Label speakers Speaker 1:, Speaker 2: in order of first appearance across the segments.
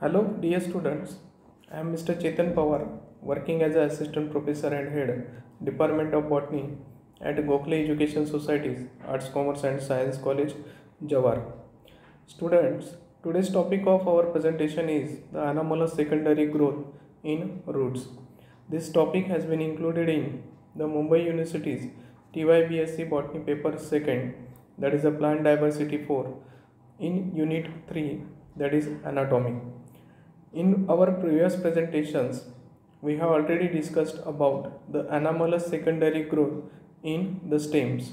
Speaker 1: Hello, dear students. I am Mr. Chetan Pawar, working as an assistant professor and head, Department of Botany at Gokhale Education Societies, Arts, Commerce and Science College, Jawhar. Students, today's topic of our presentation is the anomalous secondary growth in roots. This topic has been included in the Mumbai University's TYBSc Botany paper 2nd, that is a plant diversity 4, in unit 3, that is anatomy. In our previous presentations, we have already discussed about the anomalous secondary growth in the stems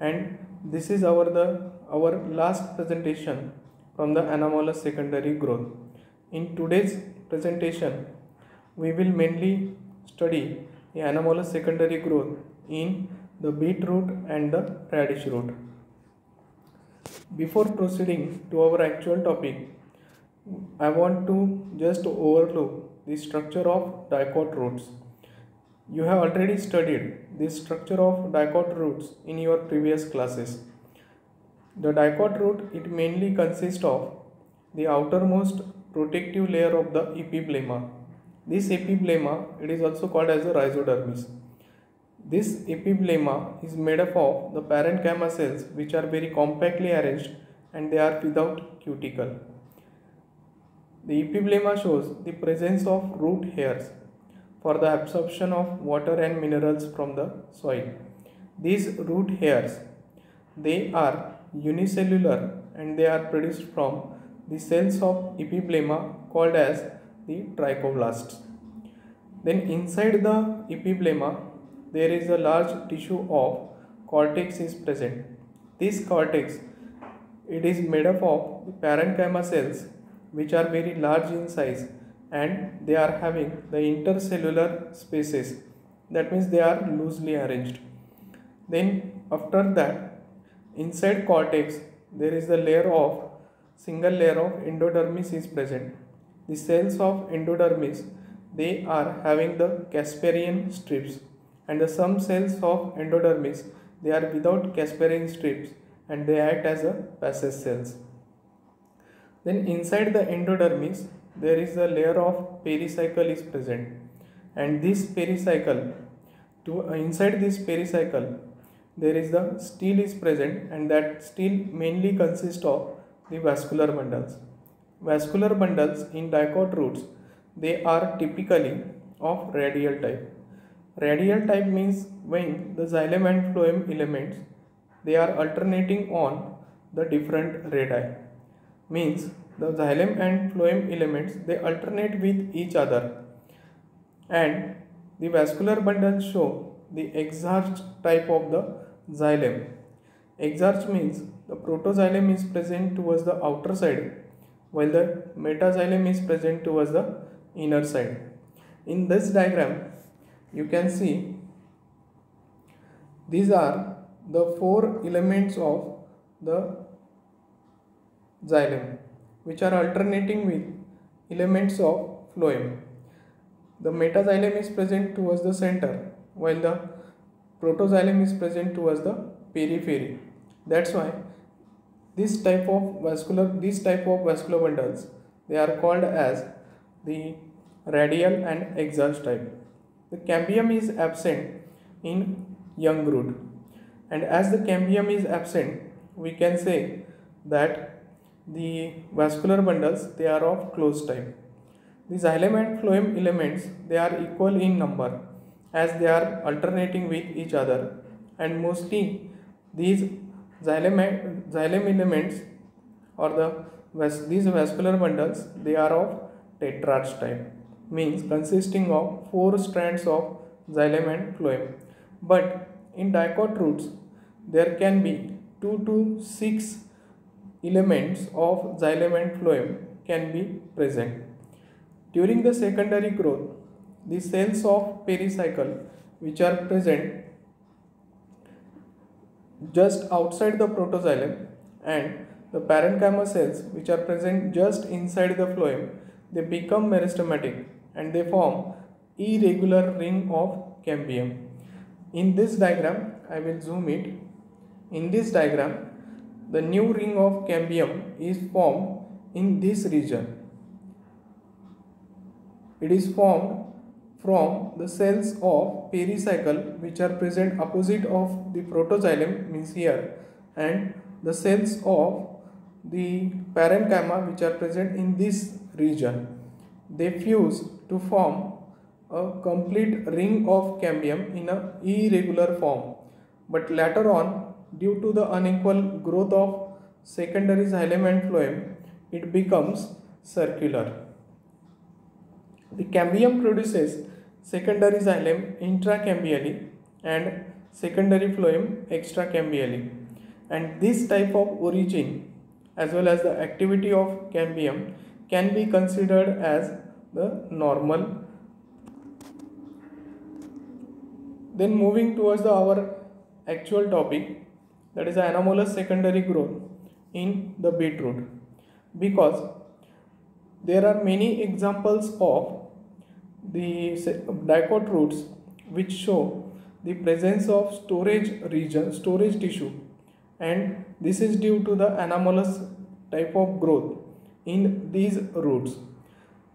Speaker 1: and this is our the our last presentation from the anomalous secondary growth. In today's presentation, we will mainly study the anomalous secondary growth in the beetroot and the radish root. Before proceeding to our actual topic, I want to just overlook the structure of dicot roots. You have already studied the structure of dicot roots in your previous classes. The dicot root it mainly consists of the outermost protective layer of the epiblema. This epiblema it is also called as the rhizodermis. This epiblema is made up of the parenchyma cells which are very compactly arranged and they are without cuticle. The epiblema shows the presence of root hairs for the absorption of water and minerals from the soil. These root hairs they are unicellular and they are produced from the cells of epiblema called as the trichoblasts. Then inside the epiblema there is a large tissue of cortex is present. This cortex it is made up of parenchyma cells which are very large in size and they are having the intercellular spaces. That means they are loosely arranged. Then after that inside cortex there is the layer of single layer of endodermis is present. The cells of endodermis they are having the casparian strips and the some cells of endodermis they are without casparian strips and they act as a passage cells then inside the endodermis there is a layer of pericycle is present. And this pericycle to uh, inside this pericycle there is the stele is present and that stele mainly consists of the vascular bundles. Vascular bundles in dicot roots they are typically of radial type. Radial type means when the xylem and phloem elements they are alternating on the different radii means the xylem and phloem elements they alternate with each other. And the vascular bundles show the exarch type of the xylem. Exarch means the protoxylem is present towards the outer side while the metaxylem is present towards the inner side. In this diagram you can see these are the four elements of the xylem which are alternating with elements of phloem. The metaxylem is present towards the center while the protoxylem is present towards the periphery. That's why this type of vascular this type of vascular bundles they are called as the radial and exarch type. The cambium is absent in young root and as the cambium is absent we can say that the vascular bundles they are of closed type. The xylem and phloem elements they are equal in number as they are alternating with each other and mostly these xylem, xylem elements or the these vascular bundles they are of tetrarch type means consisting of four strands of xylem and phloem but in dicot roots there can be 2 to 6 elements of xylem and phloem can be present. During the secondary growth, the cells of pericycle which are present just outside the protoxylem and the parenchyma cells which are present just inside the phloem they become meristematic and they form irregular ring of cambium. In this diagram I will zoom it. In this diagram the new ring of cambium is formed in this region. It is formed from the cells of pericycle which are present opposite of the protoxylem means here and the cells of the parenchyma which are present in this region. They fuse to form a complete ring of cambium in a irregular form. But later on due to the unequal growth of secondary xylem and phloem it becomes circular the cambium produces secondary xylem intracambially and secondary phloem extracambially. And this type of origin as well as the activity of cambium can be considered as the normal. Then moving towards the, our actual topic that is anomalous secondary growth in the beetroot. Because there are many examples of the dicot roots which show the presence of storage region storage tissue. And this is due to the anomalous type of growth in these roots.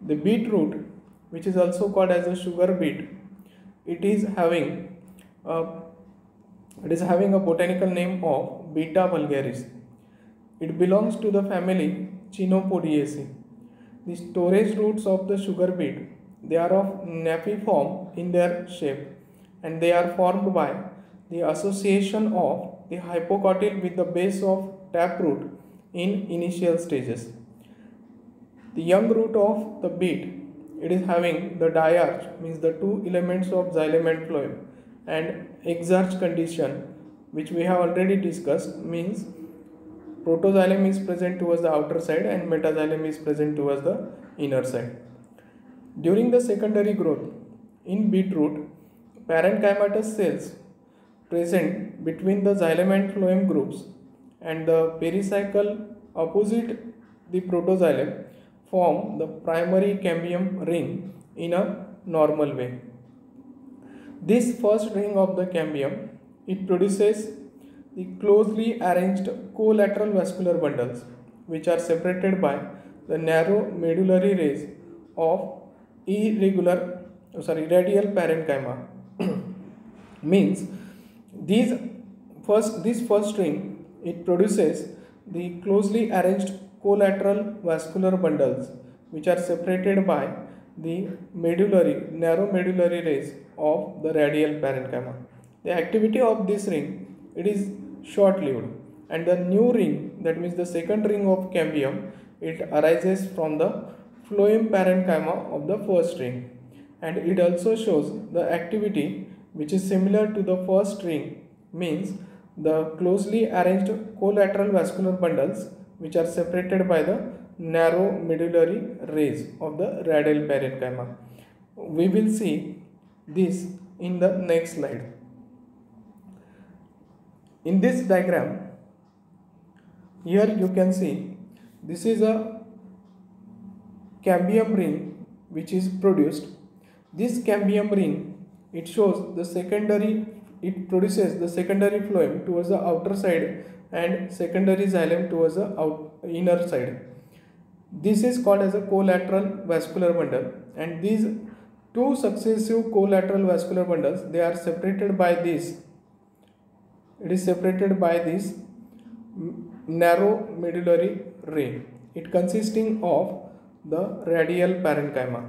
Speaker 1: The beetroot which is also called as a sugar beet it is having a, it is having a botanical name of beta vulgaris. It belongs to the family chenopodiaceae the storage roots of the sugar beet they are of napiform in their shape and they are formed by the association of the hypocotyl with the base of taproot in initial stages. The young root of the beet it is having the diarch means the two elements of xylem and phloem and exarch condition which we have already discussed means protoxylem is present towards the outer side and metaxylem is present towards the inner side. During the secondary growth in beetroot, parenchymatous cells present between the xylem and phloem groups and the pericycle opposite the protoxylem form the primary cambium ring in a normal way. This first ring of the cambium it produces the closely arranged collateral vascular bundles which are separated by the narrow medullary rays of irregular oh sorry radial parenchyma. Means these first this first ring it produces the closely arranged collateral vascular bundles which are separated by the medullary narrow medullary rays of the radial parenchyma. The activity of this ring it is short lived and the new ring that means the second ring of cambium it arises from the phloem parenchyma of the first ring. And it also shows the activity which is similar to the first ring means the closely arranged collateral vascular bundles which are separated by the narrow medullary rays of the radial parenchyma. We will see this in the next slide. In this diagram, here you can see this is a cambium ring which is produced this cambium ring it shows the secondary it produces the secondary phloem towards the outer side and secondary xylem towards the out, inner side this is called as a collateral vascular bundle and these two successive collateral vascular bundles they are separated by this it is separated by this narrow medullary ray it consisting of the radial parenchyma.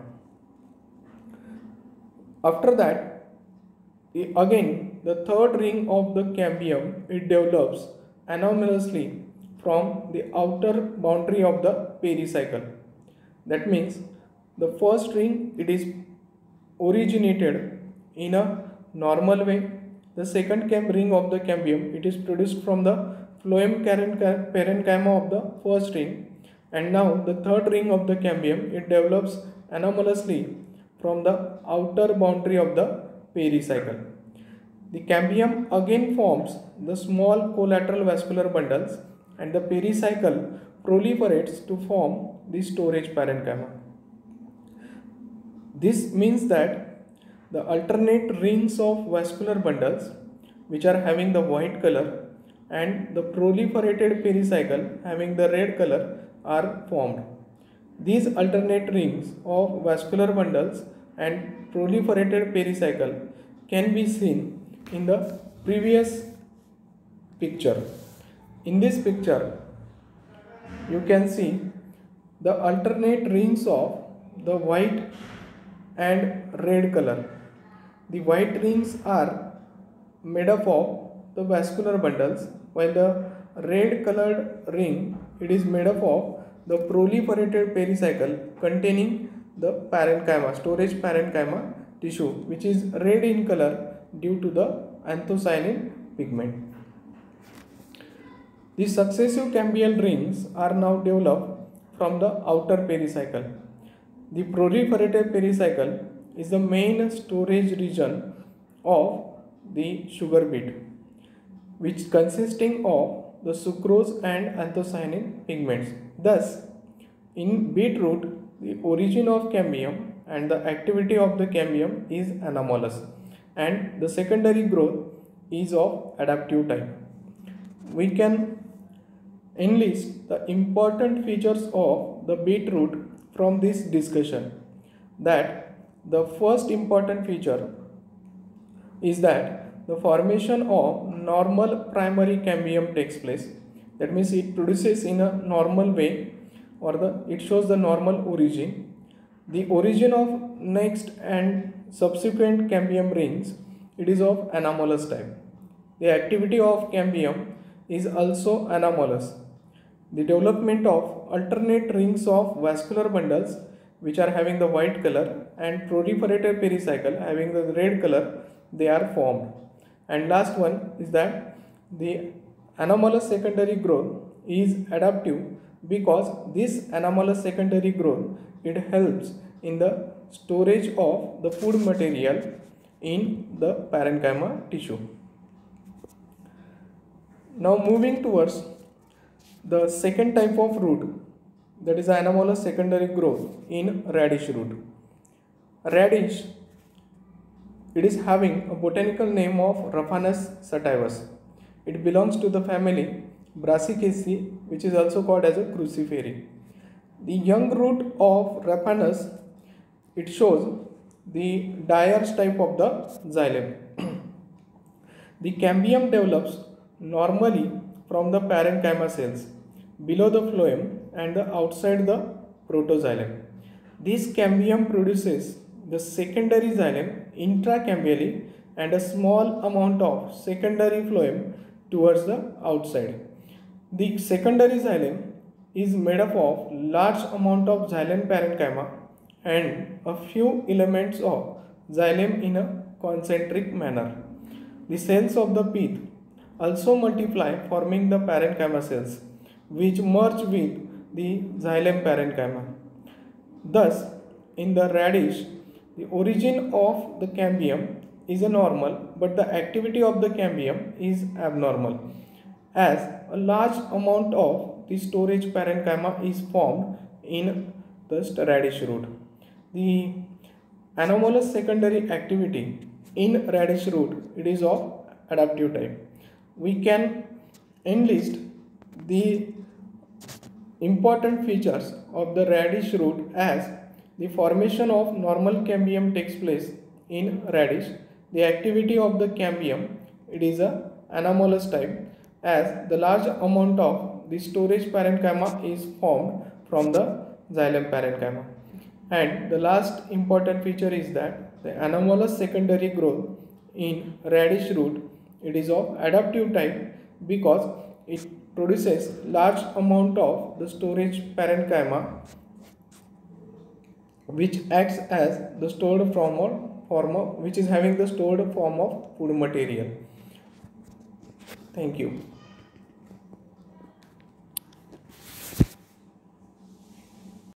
Speaker 1: After that, again the third ring of the cambium it develops anomalously from the outer boundary of the pericycle. That means the first ring it is originated in a normal way. The second cam ring of the cambium it is produced from the phloem parenchyma of the first ring and now the third ring of the cambium it develops anomalously from the outer boundary of the pericycle. The cambium again forms the small collateral vascular bundles and the pericycle proliferates to form the storage parenchyma. This means that the alternate rings of vascular bundles which are having the white color and the proliferated pericycle having the red color are formed. These alternate rings of vascular bundles and proliferated pericycle can be seen in the previous picture. In this picture, you can see the alternate rings of the white and red color. The white rings are made up of the vascular bundles while the red colored ring it is made up of the proliferated pericycle containing the parenchyma storage parenchyma tissue which is red in color due to the anthocyanin pigment. The successive cambial rings are now developed from the outer pericycle. The proliferative pericycle is the main storage region of the sugar beet which consisting of the sucrose and anthocyanin pigments. Thus, in beetroot, the origin of cambium and the activity of the cambium is anomalous and the secondary growth is of adaptive type. We can enlist the important features of the beetroot from this discussion. That the first important feature is that the formation of normal primary cambium takes place. That means it produces in a normal way or the it shows the normal origin. The origin of next and subsequent cambium rings it is of anomalous type. The activity of cambium is also anomalous the development of alternate rings of vascular bundles which are having the white color and proliferated pericycle having the red color they are formed and last one is that the anomalous secondary growth is adaptive because this anomalous secondary growth it helps in the storage of the food material in the parenchyma tissue. Now moving towards the second type of root that is anomalous secondary growth in radish root. Radish it is having a botanical name of Raphanus sativus. It belongs to the family Brassicaceae which is also called as a cruciferae. The young root of Raphanus it shows the diarch type of the xylem. the cambium develops normally from the parenchyma cells below the phloem and the outside the protoxylem. This cambium produces the secondary xylem intracambially and a small amount of secondary phloem towards the outside. The secondary xylem is made up of large amount of xylem parenchyma and a few elements of xylem in a concentric manner. The cells of the pith also multiply forming the parenchyma cells which merge with the xylem parenchyma. Thus, in the radish, the origin of the cambium is a normal but the activity of the cambium is abnormal as a large amount of the storage parenchyma is formed in the radish root. The anomalous secondary activity in radish root it is of adaptive type. We can enlist the important features of the radish root as the formation of normal cambium takes place in radish. The activity of the cambium it is a anomalous type as the large amount of the storage parenchyma is formed from the xylem parenchyma. And the last important feature is that the anomalous secondary growth in radish root it is of adaptive type because it produces large amount of the storage parenchyma which acts as the stored form or form of which is having the stored form of food material. Thank you